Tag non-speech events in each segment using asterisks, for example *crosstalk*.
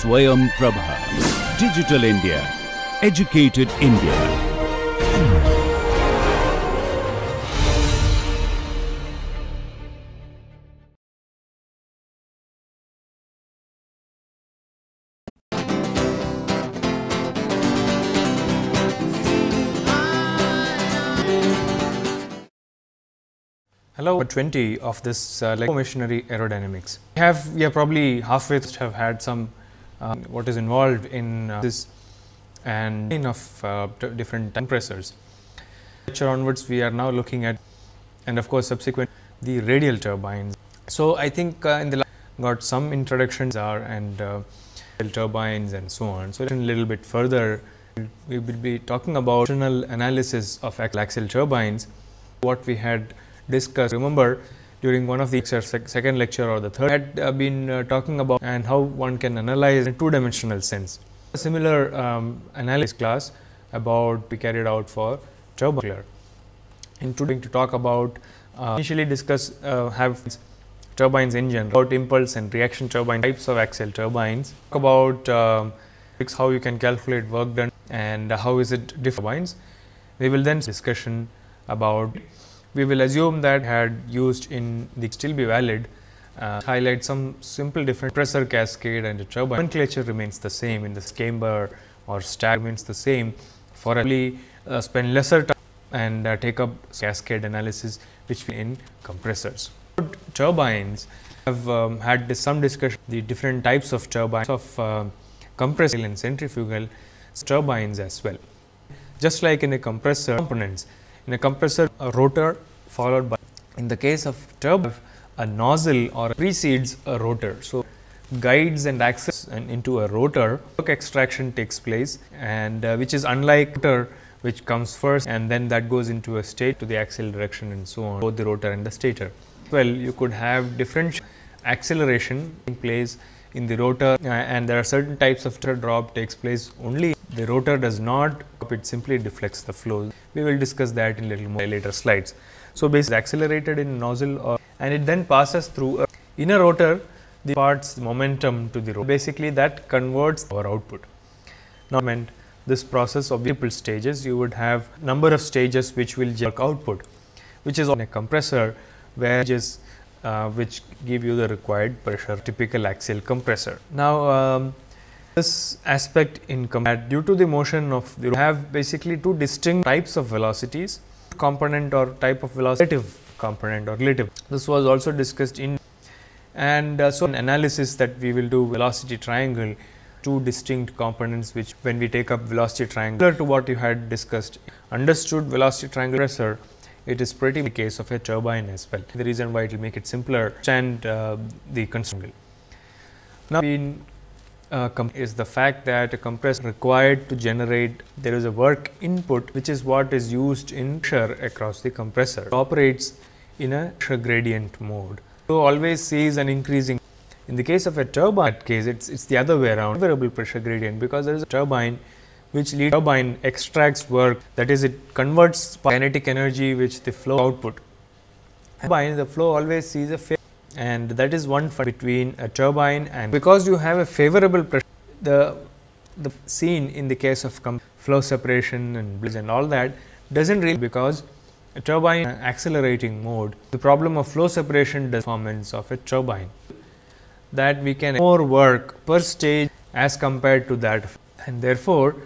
Swayam Prabha. Digital India. Educated India. Hello, 20 of this uh, like machinery aerodynamics. We have we are probably halfway have had some what is involved in uh, this and of uh, different compressors. Lecture onwards, we are now looking at and of course subsequent the radial turbines. So I think uh, in the got some introductions are and uh, turbines and so on. So a little bit further, we will be talking about analysis of axial turbines. What we had discussed, remember during one of the sec- second lecture or the third, had uh, been uh, talking about and how one can analyze in two dimensional sense. A similar um, analysis class about we carried out for turbine. In to talk about uh, initially discuss uh, have turbines in general about impulse and reaction turbine types of axial turbines talk about um, how you can calculate work done and how is it different turbines we will then discussion about we will assume that had used in the still be valid uh, highlight some simple different pressure cascade and the turbine. Nomenclature remains the same in the camber or stack remains the same for only uh, spend lesser time and uh, take up cascade analysis which in compressors. Turbines have um, had dis- some discussion the different types of turbines of uh, compressor and centrifugal turbines as well. Just like in a compressor components in a compressor a rotor followed by in the case of turbine a nozzle or precedes a rotor. So guides and access and into a rotor work extraction takes place and uh, which is unlike rotor which comes first and then that goes into a state to the axial direction and so on both the rotor and the stator. Well you could have different acceleration in place in the rotor uh, and there are certain types of drop takes place only the rotor does not it simply deflects the flow. We will discuss that in little more later slides. So basically accelerated in nozzle or, and it then passes through a inner rotor the parts momentum to the rotor basically that converts our output. Now meant this process of multiple stages you would have number of stages which will jerk output which is on a compressor uh, which give you the required pressure typical axial compressor. Now um, this aspect in combat due to the motion of the have basically two distinct types of velocities component or type of velocity relative component or relative. This was also discussed in and uh, so an analysis that we will do velocity triangle two distinct components which when we take up velocity triangle similar to what you had discussed. Understood velocity triangle pressure it is pretty the case of a turbine as well. The reason why it will make it simpler and uh, the constraint now in uh, is the fact that a compressor required to generate there is a work input which is what is used in pressure across the compressor. It operates in a gradient mode. So always sees an increasing in the case of a turbine case it's it's the other way around. Variable pressure gradient because there is a turbine which lead turbine extracts work that is it converts kinetic energy which the flow output. Turbine the flow always sees a and that is one between a turbine and because you have a favorable pressure the the scene in the case of flow separation and and all that doesn't really because a turbine accelerating mode the problem of flow separation performance of a turbine. That we can more work per stage as compared to that and therefore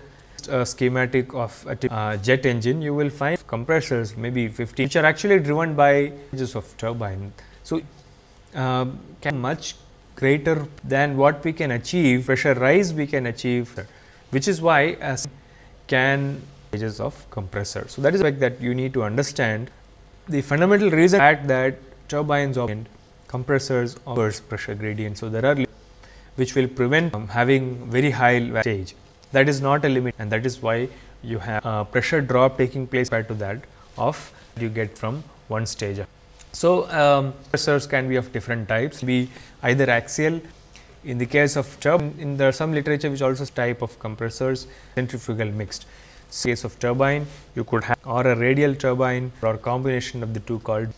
a schematic of a uh, jet engine you will find compressors maybe 50 which are actually driven by just of turbine. So uh, can much greater than what we can achieve pressure rise we can achieve which is why as can stages of compressor. So, that is like that you need to understand the fundamental reason that, that turbines of compressors offers pressure gradient. So, there are which will prevent from having very high stage that is not a limit and that is why you have uh, pressure drop taking place compared to that of you get from one stage. So, um, compressors can be of different types be either axial in the case of turbine in there some literature which also type of compressors centrifugal mixed case of turbine you could have or a radial turbine or combination of the two called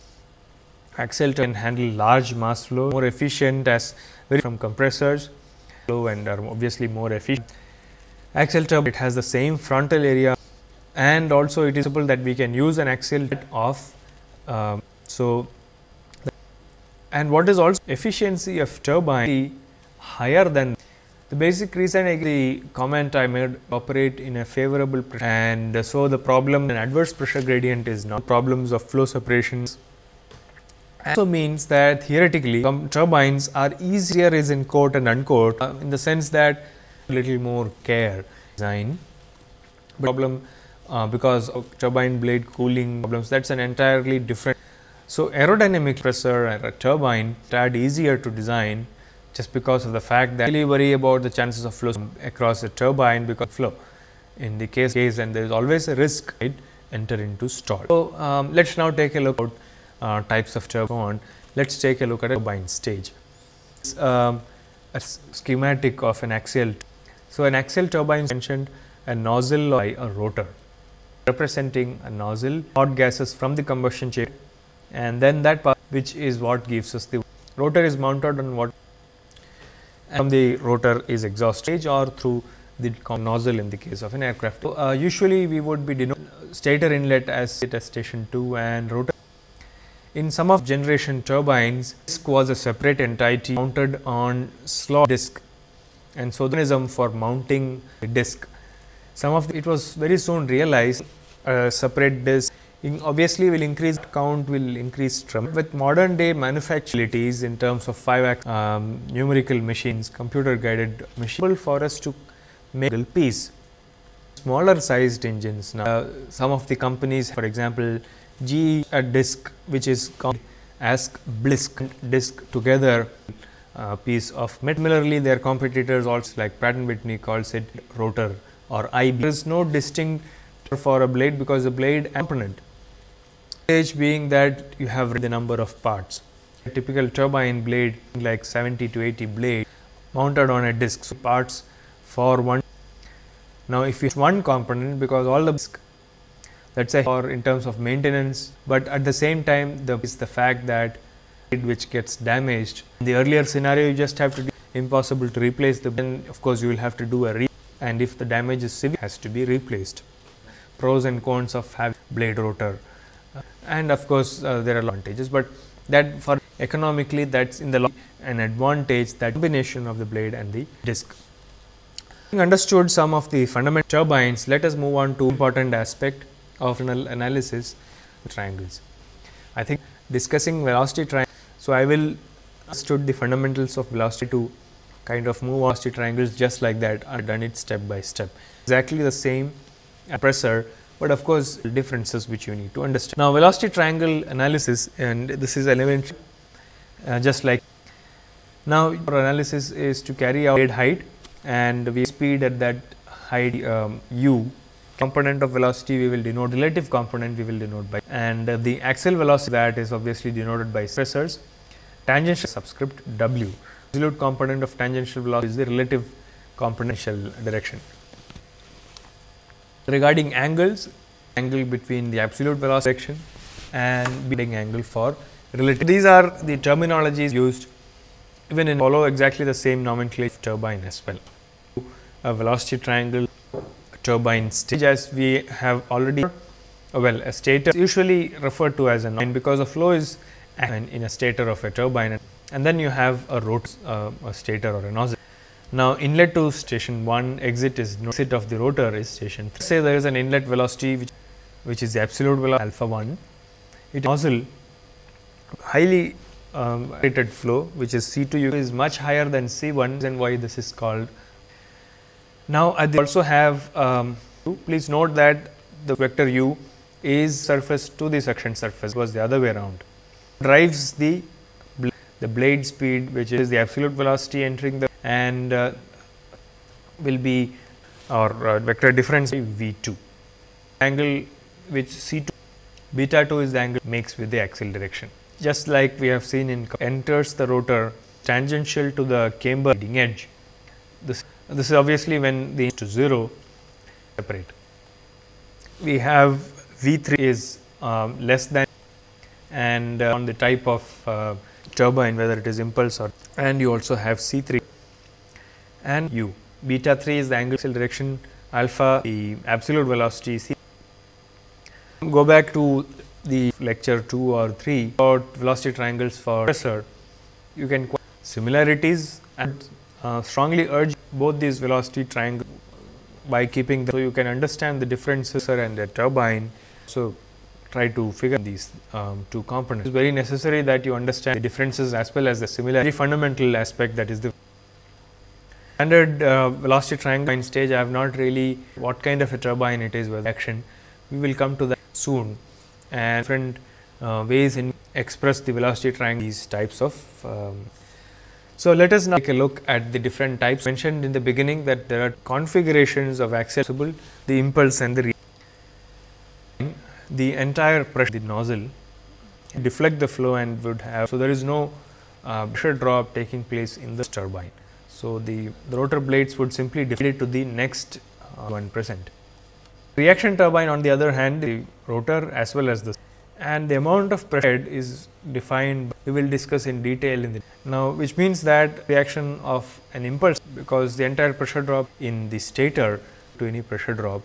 axial can handle large mass flow more efficient as very from compressors flow and are obviously more efficient. Axial turbine it has the same frontal area and also it is possible that we can use an axial of um, so and what is also efficiency of turbine higher than the basic reason I the comment I made operate in a favorable pressure and so the problem an adverse pressure gradient is not problems of flow separations also means that theoretically turbines are easier is in quote and unquote uh, in the sense that little more care design problem uh, because of turbine blade cooling problems that is an entirely different. So, aerodynamic compressor and a turbine tad easier to design just because of the fact that really worry about the chances of flow across the turbine because flow in the case, case and there is always a risk it enter into stall. So, um, let us now take a look at uh, types of turbine. Let us take a look at a turbine stage. Um, a schematic of an axial. So, an axial turbine mentioned a nozzle or a rotor representing a nozzle hot gases from the combustion chamber and then that part which is what gives us the rotor is mounted on what from the rotor is exhaust stage or through the nozzle in the case of an aircraft. So, uh, usually we would be denoting stator inlet as it as station 2 and rotor. In some of generation turbines, disc was a separate entity mounted on slot disc and so the mechanism for mounting the disc. Some of the, it was very soon realized a separate disc obviously will increase count will increase tremor. With modern day manufacturabilities in terms of 5 um, numerical machines, computer guided machines for us to make a piece. Smaller sized engines now, uh, some of the companies for example, G a disc which is called as Blisk disc together uh, piece of metal. Similarly, their competitors also like Pratt Whitney calls it rotor or IB. There is no distinct for a blade because the blade component stage being that you have the number of parts. A typical turbine blade like 70 to 80 blade mounted on a disc so parts for one. Now, if you one component because all the disc let us say or in terms of maintenance, but at the same time the is the fact that which gets damaged. In the earlier scenario you just have to do impossible to replace the then of course you will have to do a re and if the damage is severe has to be replaced. Pros and cons of having blade rotor and of course, uh, there are advantages, but that for economically that is in the long an advantage that combination of the blade and the disc. Having understood some of the fundamental turbines, let us move on to important aspect of analysis triangles. I think discussing velocity triangle. So, I will understood the fundamentals of velocity to kind of move velocity triangles just like that and done it step by step. Exactly the same compressor but of course, differences which you need to understand. Now, velocity triangle analysis and this is elementary uh, just like now our analysis is to carry out height and we speed at that height um, u. Component of velocity we will denote relative component we will denote by and uh, the axial velocity that is obviously denoted by stressors. Tangential subscript w. Absolute component of tangential velocity is the relative componential direction regarding angles angle between the absolute velocity direction and beating angle for relative. These are the terminologies used even in follow exactly the same nomenclature turbine as well. A velocity triangle turbine stage as we have already well a stator usually referred to as a nine because the flow is in a stator of a turbine and then you have a rotor uh, a stator or a nozzle. Now, inlet to station 1, exit is no exit of the rotor is station 3. Say there is an inlet velocity which, which is the absolute velocity alpha 1, it nozzle highly um, rated flow which is C 2 U is much higher than C 1 and why this is called. Now, I also have um, please note that the vector u is surface to the suction surface was the other way around drives the the blade speed which is the absolute velocity entering the and uh, will be our uh, vector difference v 2 angle which c 2 beta 2 is the angle makes with the axial direction. Just like we have seen in enters the rotor tangential to the camber leading edge. This, this is obviously when the to 0 separate. We have V 3 is um, less than and uh, on the type of uh, turbine whether it is impulse or and you also have C 3 and u. Beta 3 is the angular direction, alpha the absolute velocity c. Go back to the lecture 2 or 3 about velocity triangles for compressor. You can similarities and uh, strongly urge both these velocity triangles by keeping them. So, you can understand the differences and the turbine. So, try to figure these um, two components. It is very necessary that you understand the differences as well as the similarity fundamental aspect that is the standard uh, velocity triangle stage. I have not really what kind of a turbine it is with action. We will come to that soon and different uh, ways in express the velocity triangle these types of um, so, let us now take a look at the different types mentioned in the beginning that there are configurations of accessible, the impulse and the the entire pressure the nozzle deflect the flow and would have. So, there is no uh, pressure drop taking place in the turbine. So, the, the rotor blades would simply deflate to the next uh, one present. Reaction turbine on the other hand the rotor as well as the and the amount of pressure is defined we will discuss in detail in the now which means that reaction of an impulse because the entire pressure drop in the stator to any pressure drop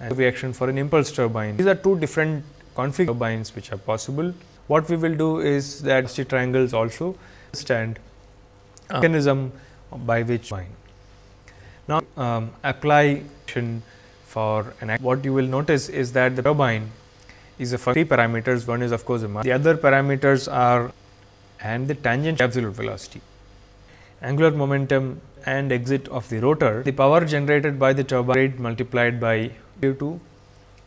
and reaction for an impulse turbine. These are two different config turbines which are possible. What we will do is that the triangles also stand. Mechanism by which turbine now um, apply for an what you will notice is that the turbine is a three parameters. One is of course, the other parameters are and the tangent absolute velocity, angular momentum and exit of the rotor, the power generated by the turbine rate multiplied by Q2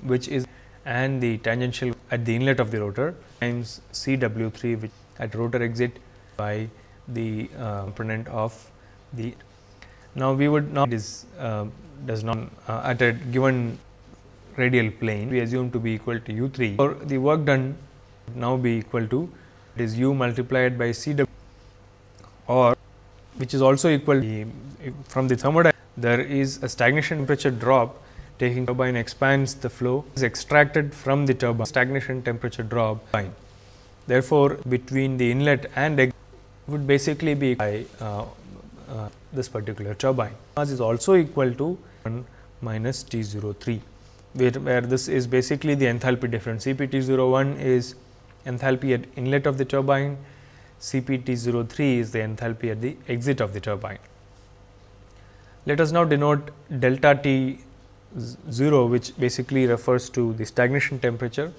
which is and the tangential at the inlet of the rotor times C W 3 which at rotor exit by the uh, component of the. Now, we would not is uh, does not uh, at a given radial plane we assume to be equal to u 3 or the work done now be equal to it is u multiplied by c w or which is also equal to from the thermodynamics there is a stagnation temperature drop taking turbine expands the flow is extracted from the turbine stagnation temperature drop fine. Therefore, between the inlet and exit would basically be by uh, uh, this particular turbine mass is also equal to 1 minus T 0 3 where, where this is basically the enthalpy difference. CPT 01 is enthalpy at inlet of the turbine, CPT 03 is the enthalpy at the exit of the turbine. Let us now denote delta T 0 which basically refers to the stagnation temperature.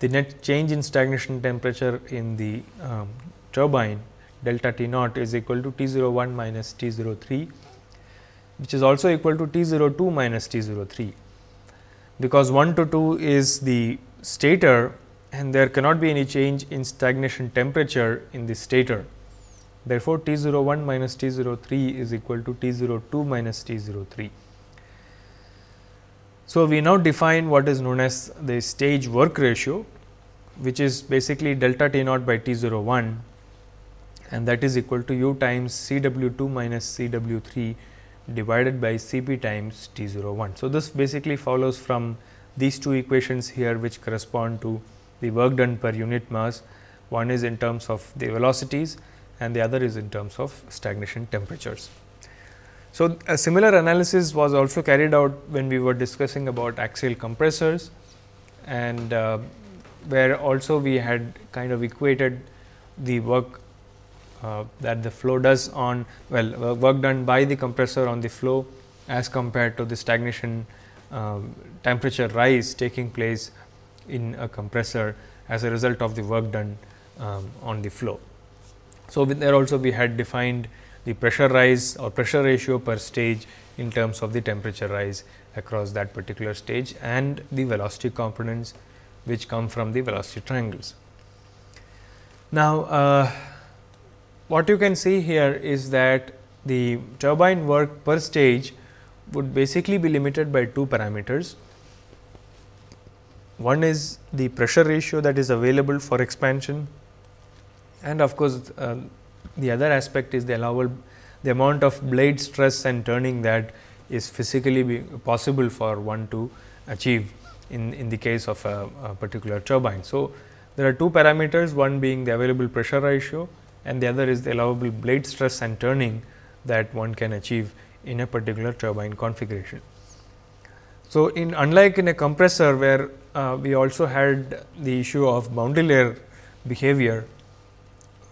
The net change in stagnation temperature in the um, turbine delta T naught is equal to T 0 01 minus T 0 03 which is also equal to T 0 02 minus T 0 03 because 1 to 2 is the stator and there cannot be any change in stagnation temperature in the stator. Therefore, T 0 01 minus T 0 03 is equal to T 0 02 minus T 0 03. So, we now define what is known as the stage work ratio which is basically delta T naught by T 0 01 and that is equal to u times C W 2 minus C W 3 divided by Cp times T 01. So, this basically follows from these two equations here which correspond to the work done per unit mass. One is in terms of the velocities and the other is in terms of stagnation temperatures. So, a similar analysis was also carried out when we were discussing about axial compressors and uh, where also we had kind of equated the work uh, that the flow does on well work done by the compressor on the flow as compared to the stagnation um, temperature rise taking place in a compressor as a result of the work done um, on the flow. So, with there also we had defined the pressure rise or pressure ratio per stage in terms of the temperature rise across that particular stage and the velocity components which come from the velocity triangles. Now, uh, what you can see here is that the turbine work per stage would basically be limited by two parameters. One is the pressure ratio that is available for expansion and of course, uh, the other aspect is the allowable the amount of blade stress and turning that is physically possible for one to achieve in, in the case of a, a particular turbine. So, there are two parameters one being the available pressure ratio and the other is the allowable blade stress and turning that one can achieve in a particular turbine configuration. So, in unlike in a compressor where uh, we also had the issue of boundary layer behavior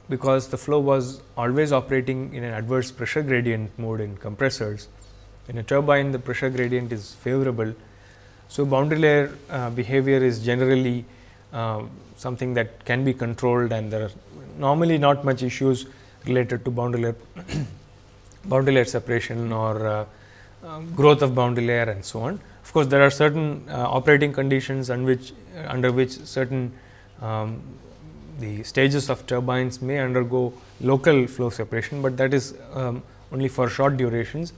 because the flow was always operating in an adverse pressure gradient mode in compressors. In a turbine the pressure gradient is favorable. So, boundary layer uh, behavior is generally uh, something that can be controlled and there are normally not much issues related to boundary layer *clears throat* boundary layer separation or uh, um, growth of boundary layer and so on. Of course, there are certain uh, operating conditions under which, uh, under which certain um, the stages of turbines may undergo local flow separation, but that is um, only for short durations.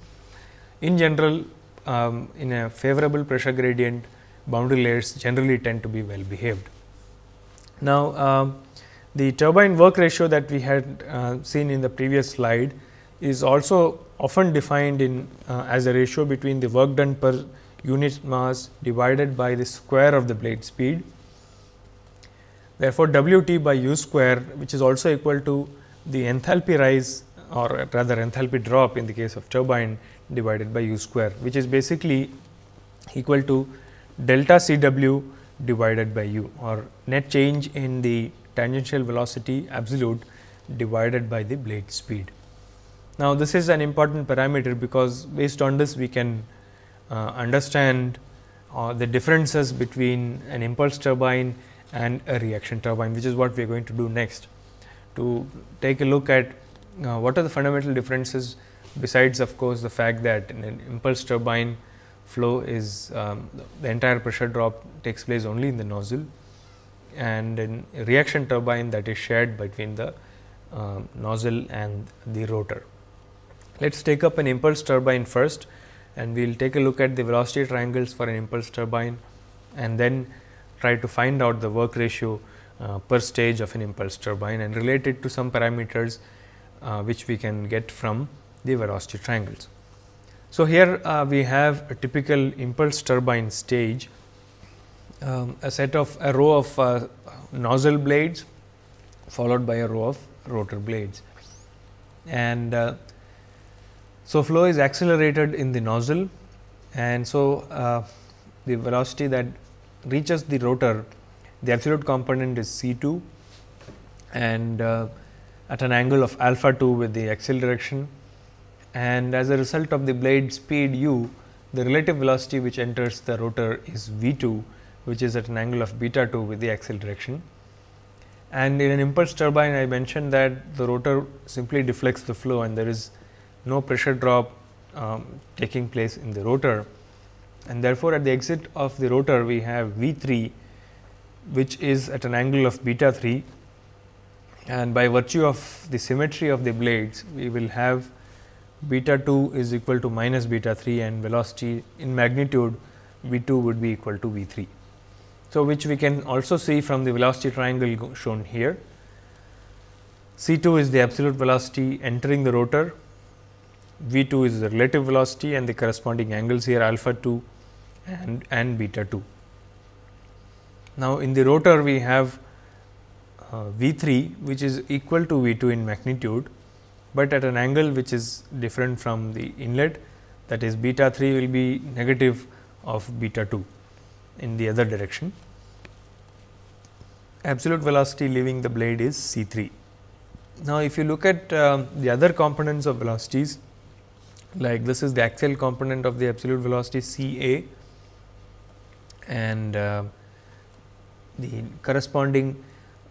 In general, um, in a favorable pressure gradient, boundary layers generally tend to be well behaved. Now, um, the turbine work ratio that we had uh, seen in the previous slide is also often defined in uh, as a ratio between the work done per unit mass divided by the square of the blade speed. Therefore, W t by u square which is also equal to the enthalpy rise or rather enthalpy drop in the case of turbine divided by u square which is basically equal to delta C w divided by u or net change in the tangential velocity absolute divided by the blade speed. Now, this is an important parameter because based on this we can uh, understand uh, the differences between an impulse turbine and a reaction turbine which is what we are going to do next to take a look at uh, what are the fundamental differences besides of course, the fact that in an impulse turbine flow is um, the entire pressure drop takes place only in the nozzle and in reaction turbine that is shared between the uh, nozzle and the rotor. Let us take up an impulse turbine first and we will take a look at the velocity triangles for an impulse turbine and then try to find out the work ratio uh, per stage of an impulse turbine and relate it to some parameters uh, which we can get from the velocity triangles. So, here uh, we have a typical impulse turbine stage, um, a set of a row of uh, nozzle blades followed by a row of rotor blades. And uh, so, flow is accelerated in the nozzle. And so uh, the velocity that reaches the rotor, the absolute component is C 2 and uh, at an angle of alpha 2 with the axial direction. And as a result of the blade speed u, the relative velocity which enters the rotor is v 2 which is at an angle of beta 2 with the axial direction. And in an impulse turbine I mentioned that the rotor simply deflects the flow and there is no pressure drop um, taking place in the rotor and therefore, at the exit of the rotor we have V 3 which is at an angle of beta 3 and by virtue of the symmetry of the blades we will have beta 2 is equal to minus beta 3 and velocity in magnitude V 2 would be equal to V 3. So, which we can also see from the velocity triangle shown here. C 2 is the absolute velocity entering the rotor V 2 is the relative velocity and the corresponding angles here alpha 2 and, and beta 2. Now, in the rotor we have uh, V 3 which is equal to V 2 in magnitude, but at an angle which is different from the inlet that is beta 3 will be negative of beta 2 in the other direction. Absolute velocity leaving the blade is C 3. Now, if you look at uh, the other components of velocities like this is the axial component of the absolute velocity C A and uh, the corresponding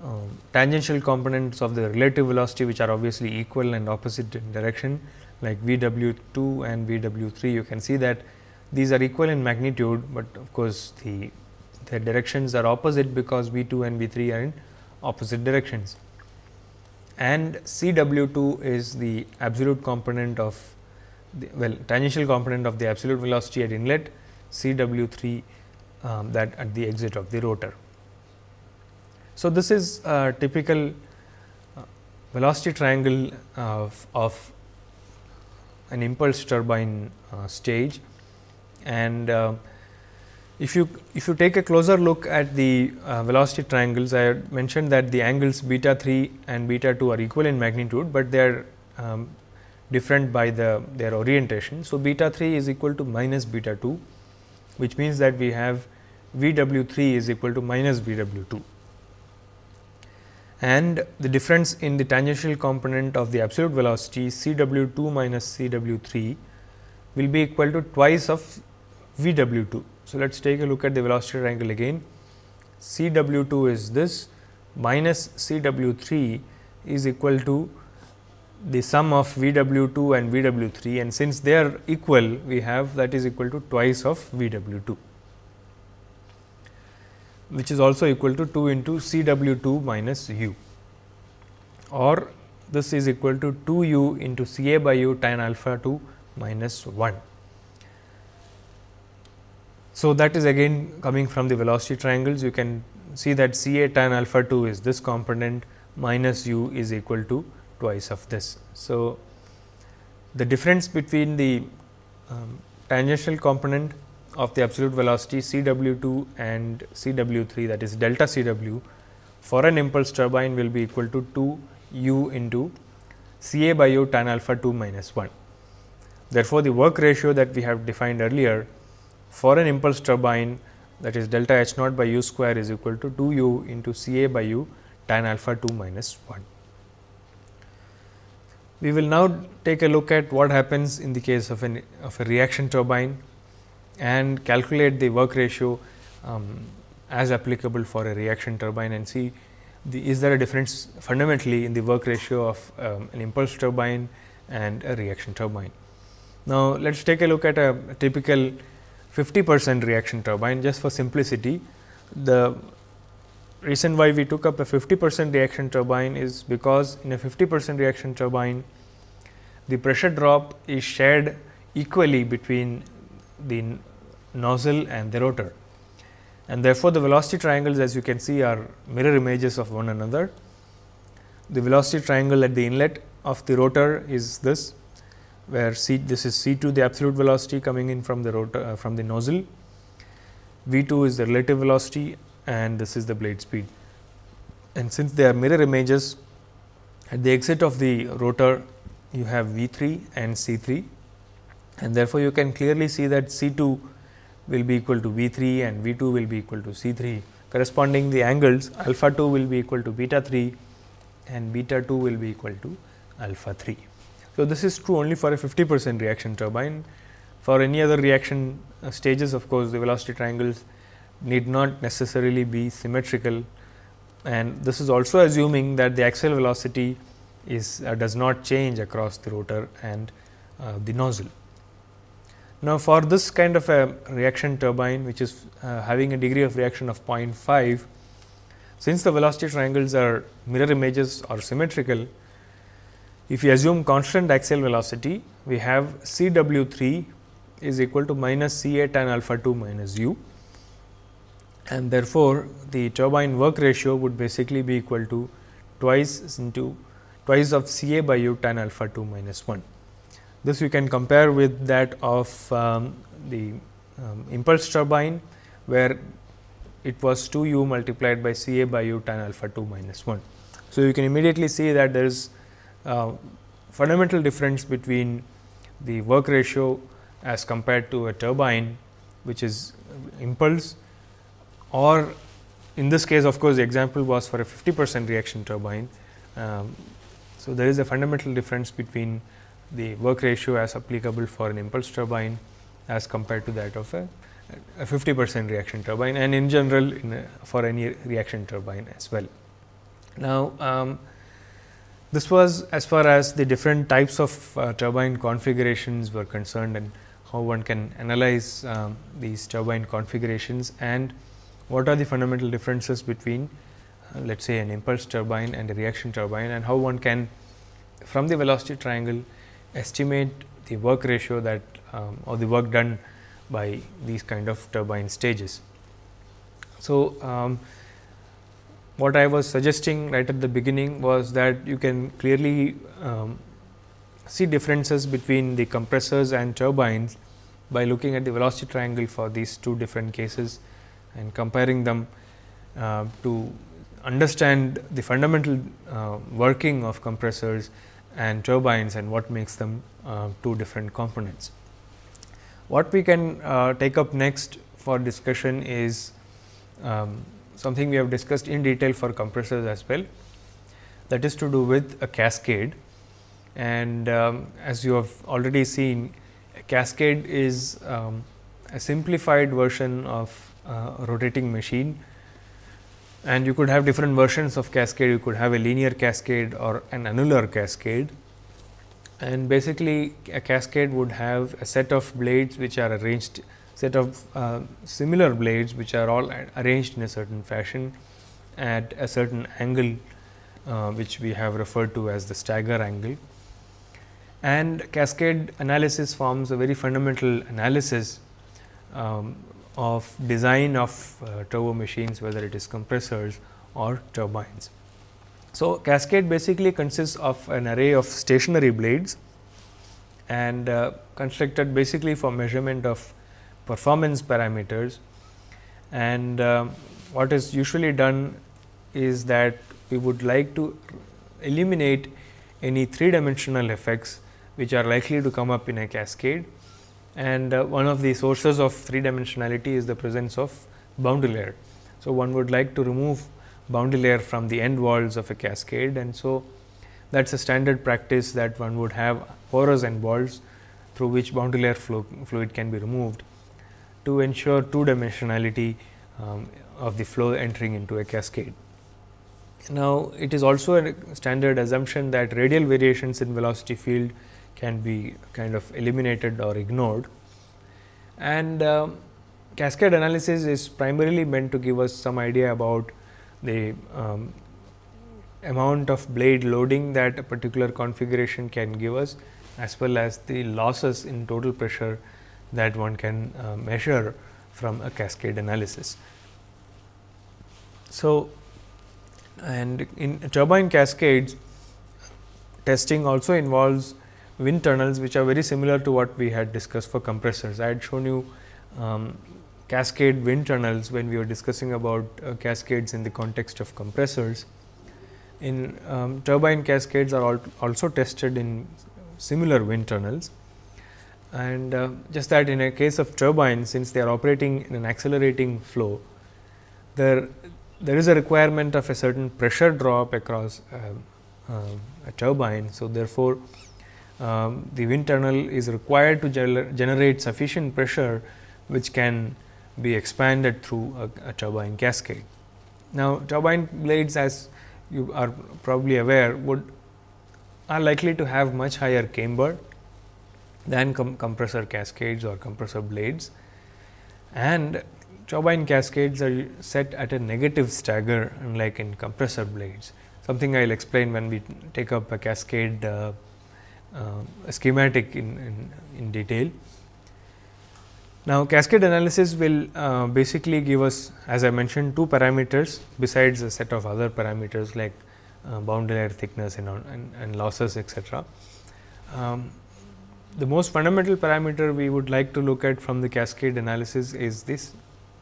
uh, tangential components of the relative velocity which are obviously equal and opposite in direction like V w 2 and V w 3 you can see that these are equal in magnitude, but of course, the their directions are opposite because V 2 and V 3 are in opposite directions and C w 2 is the absolute component of the well tangential component of the absolute velocity at inlet C w 3 um, that at the exit of the rotor. So, this is a typical uh, velocity triangle of, of an impulse turbine uh, stage and uh, if you if you take a closer look at the uh, velocity triangles I mentioned that the angles beta 3 and beta 2 are equal in magnitude, but they are um, different by the their orientation. So, beta 3 is equal to minus beta 2 which means that we have V w 3 is equal to minus V w 2 and the difference in the tangential component of the absolute velocity C w 2 minus C w 3 will be equal to twice of V w 2. So, let us take a look at the velocity triangle again. C w 2 is this minus C w 3 is equal to the sum of V w 2 and V w 3 and since they are equal we have that is equal to twice of V w 2 which is also equal to 2 into C w 2 minus u or this is equal to 2 u into C a by u tan alpha 2 minus 1. So, that is again coming from the velocity triangles you can see that C a tan alpha 2 is this component minus u is equal to twice of this. So, the difference between the um, tangential component of the absolute velocity C w 2 and C w 3 that is delta C w for an impulse turbine will be equal to 2 u into C a by u tan alpha 2 minus 1. Therefore, the work ratio that we have defined earlier for an impulse turbine that is delta h naught by u square is equal to 2 u into C a by u tan alpha 2 minus 1. We will now take a look at what happens in the case of, an, of a reaction turbine and calculate the work ratio um, as applicable for a reaction turbine and see the, is there a difference fundamentally in the work ratio of um, an impulse turbine and a reaction turbine. Now, let us take a look at a, a typical 50 percent reaction turbine just for simplicity. The reason why we took up a 50 percent reaction turbine is because in a 50 percent reaction turbine the pressure drop is shared equally between the nozzle and the rotor and therefore, the velocity triangles as you can see are mirror images of one another. The velocity triangle at the inlet of the rotor is this where C this is C 2 the absolute velocity coming in from the rotor uh, from the nozzle, V 2 is the relative velocity and this is the blade speed. And since they are mirror images at the exit of the rotor you have V 3 and C 3 and therefore, you can clearly see that C 2 will be equal to V 3 and V 2 will be equal to C 3 corresponding the angles alpha 2 will be equal to beta 3 and beta 2 will be equal to alpha 3. So, this is true only for a 50 percent reaction turbine. For any other reaction uh, stages of course, the velocity triangles need not necessarily be symmetrical and this is also assuming that the axial velocity is uh, does not change across the rotor and uh, the nozzle. Now, for this kind of a reaction turbine which is uh, having a degree of reaction of 0.5, since the velocity triangles are mirror images or symmetrical, if we assume constant axial velocity, we have C w 3 is equal to minus C a tan alpha 2 minus u and therefore, the turbine work ratio would basically be equal to twice into twice of C a by u tan alpha 2 minus 1. This you can compare with that of um, the um, impulse turbine, where it was 2 u multiplied by C a by u tan alpha 2 minus 1. So, you can immediately see that there is fundamental difference between the work ratio as compared to a turbine which is impulse or in this case of course, the example was for a 50 percent reaction turbine. Um, so, there is a fundamental difference between the work ratio as applicable for an impulse turbine as compared to that of a, a 50 percent reaction turbine and in general in a, for any reaction turbine as well. Now, um, this was as far as the different types of uh, turbine configurations were concerned and how one can analyze um, these turbine configurations and what are the fundamental differences between uh, let us say an impulse turbine and a reaction turbine and how one can from the velocity triangle estimate the work ratio that um, or the work done by these kind of turbine stages. So, um, what I was suggesting right at the beginning was that you can clearly um, see differences between the compressors and turbines by looking at the velocity triangle for these two different cases and comparing them uh, to understand the fundamental uh, working of compressors and turbines and what makes them uh, two different components. What we can uh, take up next for discussion is um, something we have discussed in detail for compressors as well. That is to do with a cascade. And um, as you have already seen a cascade is um, a simplified version of a rotating machine. And you could have different versions of cascade. You could have a linear cascade or an annular cascade. And basically a cascade would have a set of blades which are arranged set of uh, similar blades which are all arranged in a certain fashion at a certain angle uh, which we have referred to as the stagger angle and cascade analysis forms a very fundamental analysis um, of design of uh, turbo machines whether it is compressors or turbines. So, cascade basically consists of an array of stationary blades and uh, constructed basically for measurement of performance parameters. And uh, what is usually done is that we would like to eliminate any three dimensional effects which are likely to come up in a cascade. And uh, one of the sources of three dimensionality is the presence of boundary layer. So, one would like to remove boundary layer from the end walls of a cascade. And so that is a standard practice that one would have porous end walls through which boundary layer fluid can be removed to ensure two dimensionality um, of the flow entering into a cascade. Now, it is also a standard assumption that radial variations in velocity field can be kind of eliminated or ignored. And uh, cascade analysis is primarily meant to give us some idea about the um, amount of blade loading that a particular configuration can give us as well as the losses in total pressure that one can uh, measure from a cascade analysis. So, and in turbine cascades testing also involves wind tunnels which are very similar to what we had discussed for compressors. I had shown you um, cascade wind tunnels when we were discussing about uh, cascades in the context of compressors. In um, turbine cascades are al also tested in similar wind tunnels and uh, just that in a case of turbine since they are operating in an accelerating flow there there is a requirement of a certain pressure drop across uh, uh, a turbine. So, therefore, um, the wind tunnel is required to gener generate sufficient pressure which can be expanded through a, a, turbine cascade. Now, turbine blades as you are probably aware would are likely to have much higher camber than com compressor cascades or compressor blades and turbine cascades are set at a negative stagger unlike in compressor blades something I will explain when we take up a cascade uh, uh, schematic in, in, in, detail. Now, cascade analysis will uh, basically give us as I mentioned two parameters besides a set of other parameters like uh, boundary layer thickness and, and, and losses etc. Um, the most fundamental parameter we would like to look at from the cascade analysis is this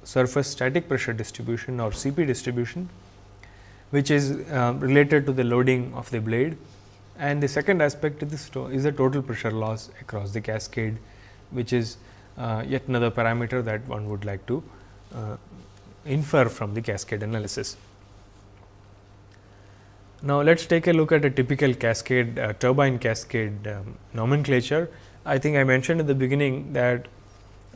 surface static pressure distribution or CP distribution, which is uh, related to the loading of the blade and the second aspect is, is the total pressure loss across the cascade, which is uh, yet another parameter that one would like to uh, infer from the cascade analysis. Now, let us take a look at a typical cascade uh, turbine cascade um, nomenclature. I think I mentioned in the beginning that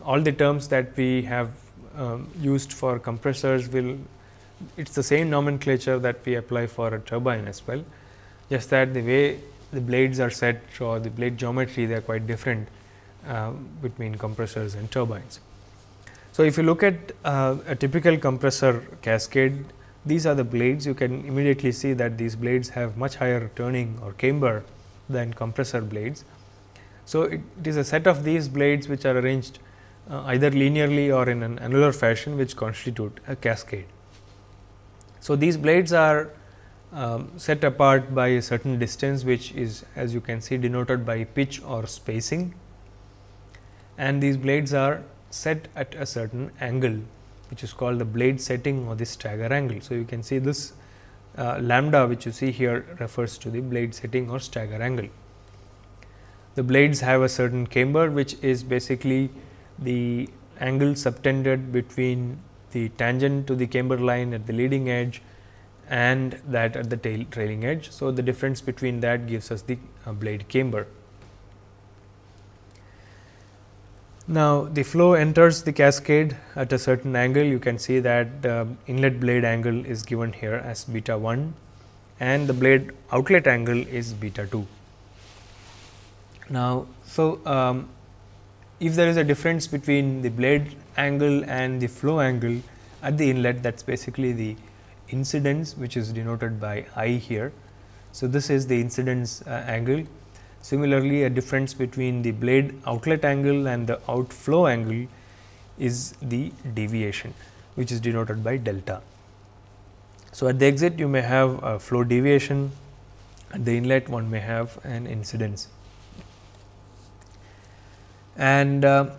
all the terms that we have um, used for compressors will it is the same nomenclature that we apply for a turbine as well just that the way the blades are set or the blade geometry they are quite different uh, between compressors and turbines. So, if you look at uh, a typical compressor cascade these are the blades you can immediately see that these blades have much higher turning or camber than compressor blades. So, it, it is a set of these blades which are arranged uh, either linearly or in an annular fashion which constitute a cascade. So, these blades are um, set apart by a certain distance which is as you can see denoted by pitch or spacing and these blades are set at a certain angle which is called the blade setting or the stagger angle. So, you can see this uh, lambda which you see here refers to the blade setting or stagger angle. The blades have a certain camber which is basically the angle subtended between the tangent to the camber line at the leading edge and that at the tail trailing edge. So, the difference between that gives us the uh, blade camber. Now, the flow enters the cascade at a certain angle you can see that the inlet blade angle is given here as beta 1 and the blade outlet angle is beta 2. Now, so um, if there is a difference between the blade angle and the flow angle at the inlet that is basically the incidence which is denoted by I here. So, this is the incidence uh, angle. Similarly, a difference between the blade outlet angle and the outflow angle is the deviation which is denoted by delta. So, at the exit you may have a flow deviation, at the inlet one may have an incidence. And uh,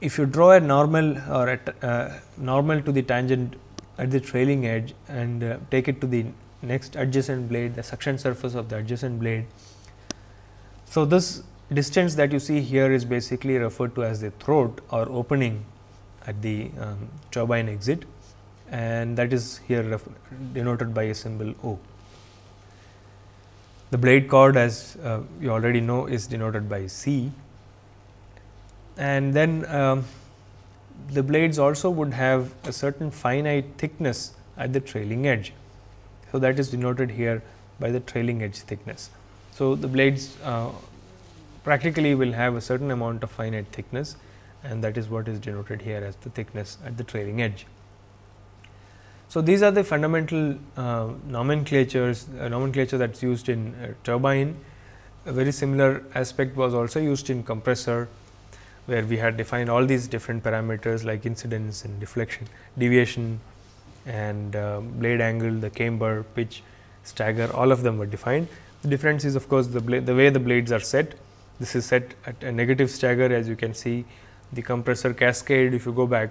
if you draw a normal or a uh, normal to the tangent at the trailing edge and uh, take it to the next adjacent blade, the suction surface of the adjacent blade. So, this distance that you see here is basically referred to as the throat or opening at the um, turbine exit and that is here denoted by a symbol O. The blade chord as uh, you already know is denoted by C and then um, the blades also would have a certain finite thickness at the trailing edge. So, that is denoted here by the trailing edge thickness. So, the blades uh, practically will have a certain amount of finite thickness and that is what is denoted here as the thickness at the trailing edge. So, these are the fundamental uh, nomenclatures uh, nomenclature that is used in uh, turbine. A very similar aspect was also used in compressor where we had defined all these different parameters like incidence and deflection, deviation and uh, blade angle, the camber, pitch, stagger, all of them were defined. The difference is of course, the, the way the blades are set. This is set at a negative stagger as you can see the compressor cascade if you go back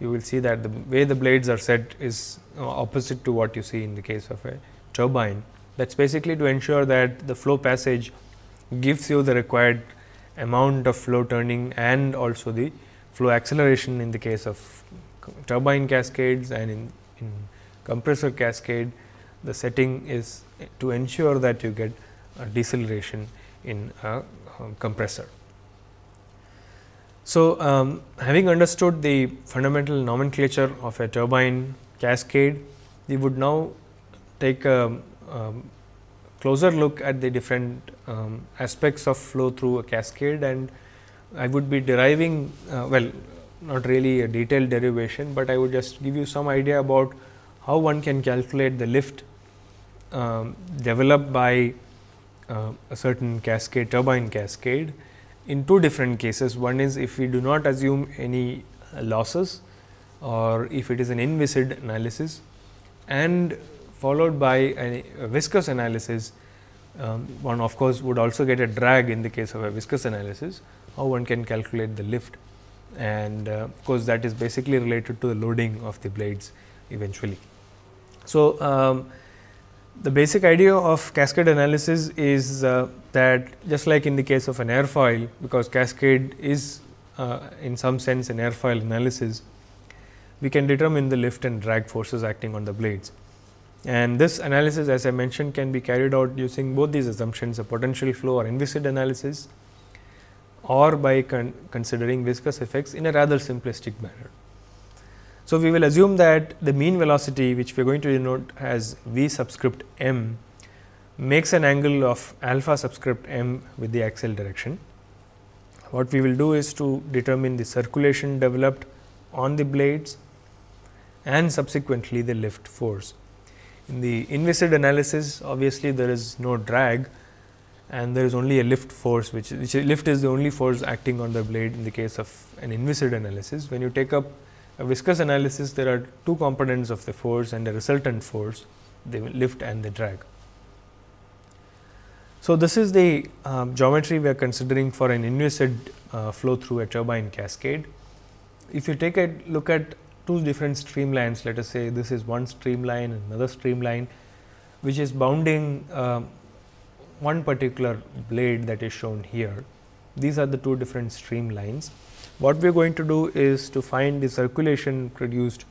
you will see that the way the blades are set is uh, opposite to what you see in the case of a turbine. That is basically to ensure that the flow passage gives you the required amount of flow turning and also the flow acceleration in the case of turbine cascades and in, in compressor cascade the setting is to ensure that you get deceleration in a, a compressor. So, um, having understood the fundamental nomenclature of a turbine cascade, we would now take a, a closer look at the different um, aspects of flow through a cascade and I would be deriving uh, well not really a detailed derivation, but I would just give you some idea about how one can calculate the lift um, developed by uh, a certain cascade turbine cascade in two different cases. One is if we do not assume any losses or if it is an inviscid analysis and followed by a, a viscous analysis um, one of course, would also get a drag in the case of a viscous analysis, how one can calculate the lift and uh, of course, that is basically related to the loading of the blades eventually. So, um, the basic idea of cascade analysis is uh, that just like in the case of an airfoil, because cascade is uh, in some sense an airfoil analysis, we can determine the lift and drag forces acting on the blades. And this analysis as I mentioned can be carried out using both these assumptions a potential flow or inviscid analysis or by con considering viscous effects in a rather simplistic manner. So, we will assume that the mean velocity which we are going to denote as v subscript m makes an angle of alpha subscript m with the axial direction. What we will do is to determine the circulation developed on the blades and subsequently the lift force. In the inviscid analysis obviously there is no drag and there is only a lift force which, which lift is the only force acting on the blade in the case of an inviscid analysis. When you take up a viscous analysis there are two components of the force and the resultant force the lift and the drag. So, this is the uh, geometry we are considering for an inviscid uh, flow through a turbine cascade. If you take a look at two different streamlines let us say this is one streamline and another streamline which is bounding uh, one particular blade that is shown here. These are the two different streamlines. What we are going to do is to find the circulation produced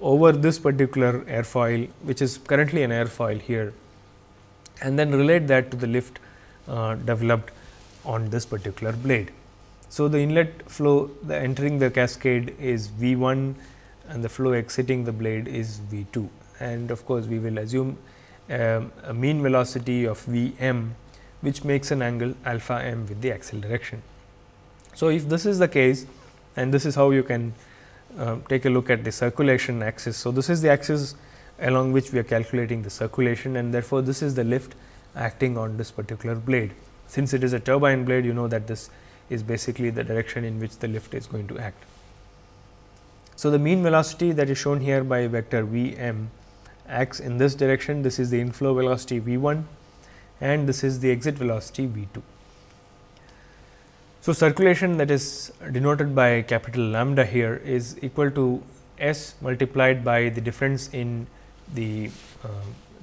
over this particular airfoil which is currently an airfoil here and then relate that to the lift uh, developed on this particular blade. So, the inlet flow the entering the cascade is V 1 and the flow exiting the blade is V 2 and of course, we will assume um, a mean velocity of V m which makes an angle alpha m with the axial direction. So, if this is the case and this is how you can uh, take a look at the circulation axis. So, this is the axis along which we are calculating the circulation and therefore, this is the lift acting on this particular blade. Since it is a turbine blade you know that this is basically the direction in which the lift is going to act. So, the mean velocity that is shown here by vector v m acts in this direction this is the inflow velocity v 1 and this is the exit velocity v 2. So, circulation that is denoted by capital lambda here is equal to s multiplied by the difference in the uh,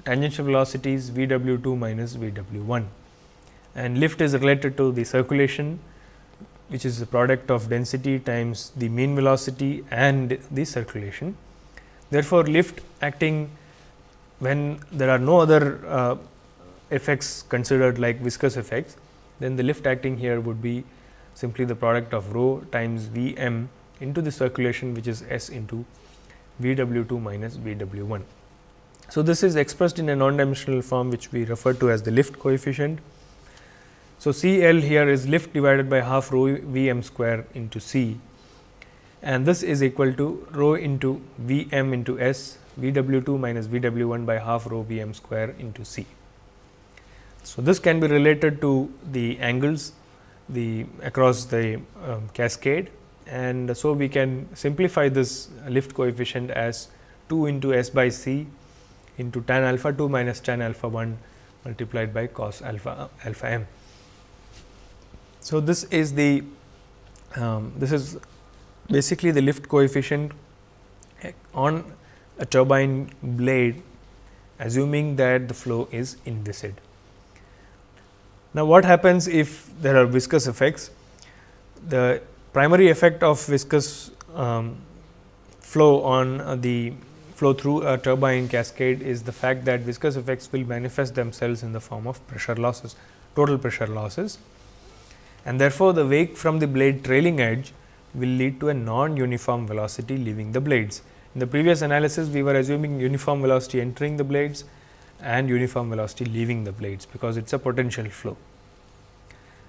tangential velocities v w 2 minus v w 1 and lift is related to the circulation which is the product of density times the mean velocity and the circulation. Therefore, lift acting when there are no other uh, effects considered like viscous effects, then the lift acting here would be simply the product of rho times V m into the circulation which is S into V w 2 minus V w 1. So, this is expressed in a non-dimensional form which we refer to as the lift coefficient. So, C L here is lift divided by half rho V m square into C and this is equal to rho into V m into S V w 2 minus V w 1 by half rho V m square into C. So, this can be related to the angles the across the um, cascade and so we can simplify this lift coefficient as 2 into S by C into tan alpha 2 minus tan alpha 1 multiplied by cos alpha alpha m. So, this is the um, this is basically the lift coefficient on a turbine blade assuming that the flow is inviscid. Now, what happens if there are viscous effects? The primary effect of viscous um, flow on uh, the flow through a turbine cascade is the fact that viscous effects will manifest themselves in the form of pressure losses, total pressure losses. And therefore, the wake from the blade trailing edge will lead to a non-uniform velocity leaving the blades. In the previous analysis, we were assuming uniform velocity entering the blades and uniform velocity leaving the blades, because it is a potential flow.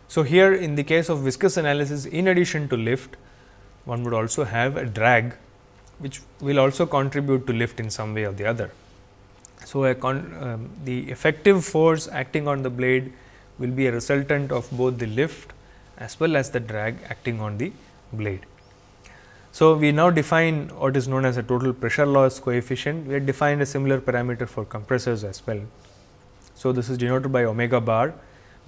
So, here in the case of viscous analysis in addition to lift, one would also have a drag which will also contribute to lift in some way or the other. So, um, the effective force acting on the blade will be a resultant of both the lift as well as the drag acting on the blade. So, we now define what is known as a total pressure loss coefficient. We have defined a similar parameter for compressors as well. So, this is denoted by omega bar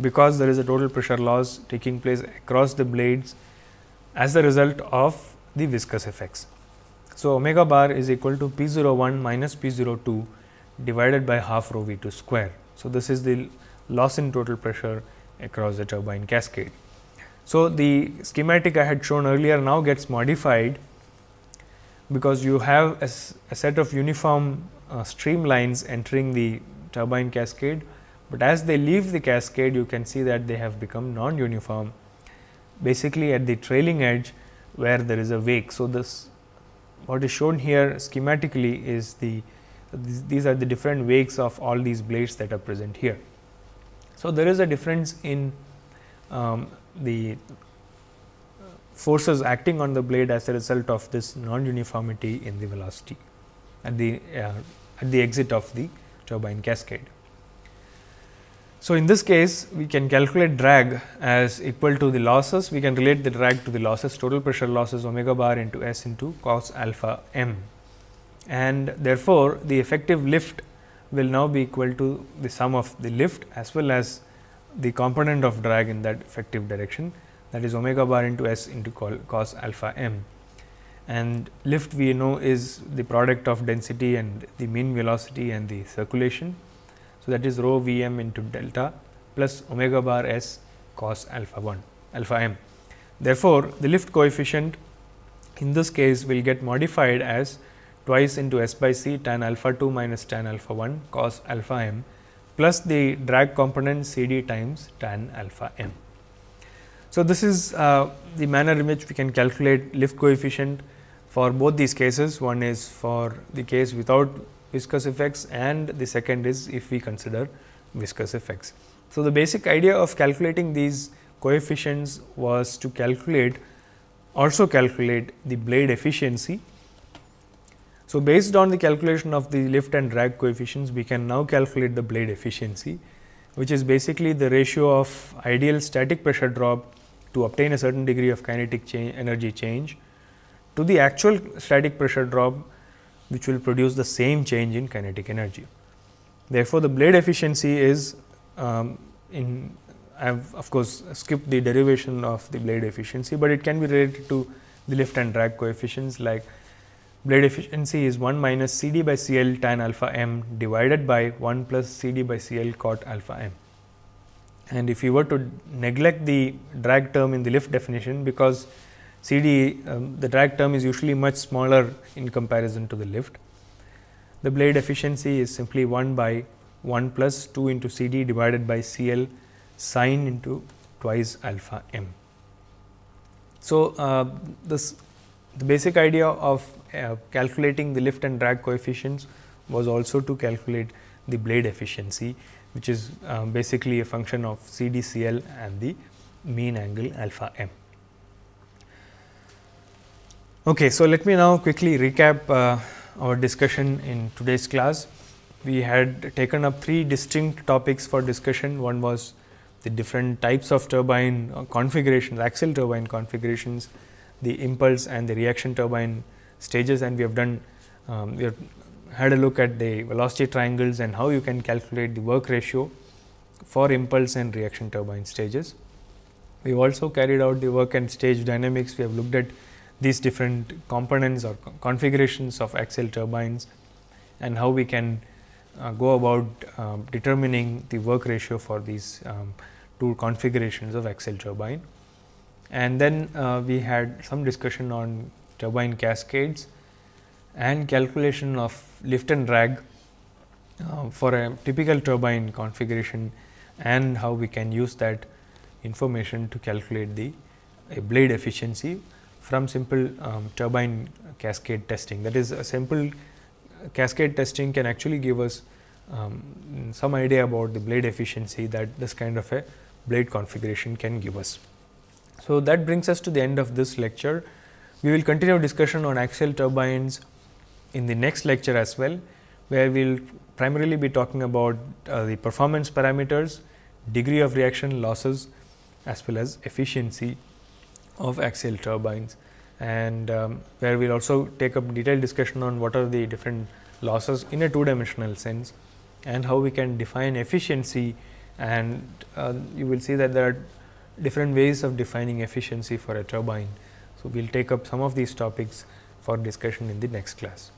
because there is a total pressure loss taking place across the blades as a result of the viscous effects. So, omega bar is equal to P 01 minus P 02 divided by half rho V 2 square. So, this is the loss in total pressure across the turbine cascade. So, the schematic I had shown earlier now gets modified because you have a, a set of uniform uh, streamlines entering the turbine cascade, but as they leave the cascade you can see that they have become non-uniform basically at the trailing edge where there is a wake. So, this what is shown here schematically is the these are the different wakes of all these blades that are present here. So, there is a difference in um, the forces acting on the blade as a result of this non-uniformity in the velocity at the uh, at the exit of the turbine cascade. So, in this case we can calculate drag as equal to the losses, we can relate the drag to the losses total pressure losses omega bar into S into cos alpha m and therefore, the effective lift will now be equal to the sum of the lift as well as the component of drag in that effective direction that is omega bar into s into cos alpha m. and lift we know is the product of density and the mean velocity and the circulation. So, that is rho v m into delta plus omega bar s cos alpha 1 alpha m. Therefore, the lift coefficient in this case will get modified as twice into s by c tan alpha 2 minus tan alpha 1 cos alpha m plus the drag component c d times tan alpha m. So, this is uh, the manner in which we can calculate lift coefficient for both these cases. One is for the case without viscous effects and the second is if we consider viscous effects. So, the basic idea of calculating these coefficients was to calculate also calculate the blade efficiency. So, based on the calculation of the lift and drag coefficients, we can now calculate the blade efficiency, which is basically the ratio of ideal static pressure drop to obtain a certain degree of kinetic change, energy change to the actual static pressure drop, which will produce the same change in kinetic energy. Therefore, the blade efficiency is um, in I have of course, skipped the derivation of the blade efficiency, but it can be related to the lift and drag coefficients like blade efficiency is 1 minus C d by C L tan alpha m divided by 1 plus C d by C L cot alpha m. And if you were to neglect the drag term in the lift definition, because C d um, the drag term is usually much smaller in comparison to the lift, the blade efficiency is simply 1 by 1 plus 2 into C d divided by C L sine into twice alpha m. So, uh, this the basic idea of uh, calculating the lift and drag coefficients was also to calculate the blade efficiency, which is uh, basically a function of CDCL and the mean angle alpha m. Okay, so let me now quickly recap uh, our discussion in today's class. We had taken up three distinct topics for discussion. One was the different types of turbine uh, configurations, axial turbine configurations, the impulse and the reaction turbine stages and we have done, um, we have had a look at the velocity triangles and how you can calculate the work ratio for impulse and reaction turbine stages. We have also carried out the work and stage dynamics, we have looked at these different components or configurations of axial turbines and how we can uh, go about uh, determining the work ratio for these um, two configurations of axial turbine. And then uh, we had some discussion on turbine cascades and calculation of lift and drag uh, for a typical turbine configuration and how we can use that information to calculate the blade efficiency from simple um, turbine cascade testing. That is a simple cascade testing can actually give us um, some idea about the blade efficiency that this kind of a blade configuration can give us. So, that brings us to the end of this lecture. We will continue our discussion on axial turbines in the next lecture as well, where we will primarily be talking about uh, the performance parameters, degree of reaction losses as well as efficiency of axial turbines and um, where we will also take up detailed discussion on what are the different losses in a two dimensional sense and how we can define efficiency and uh, you will see that there are different ways of defining efficiency for a turbine. So, we will take up some of these topics for discussion in the next class.